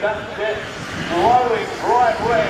that's it. Blowing right wing.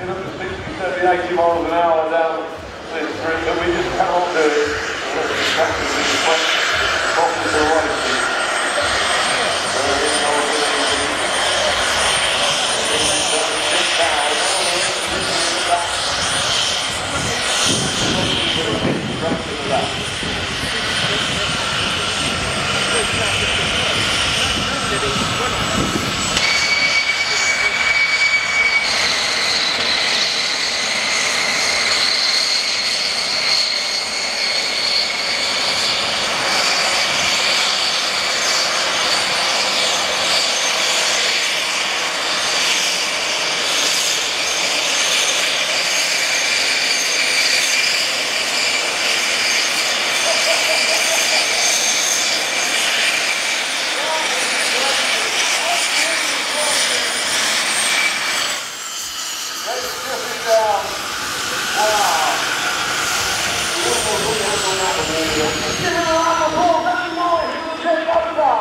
get up to 60, 70, 80 miles an hour down this route, but we just cannot do Give it a round of applause, any more.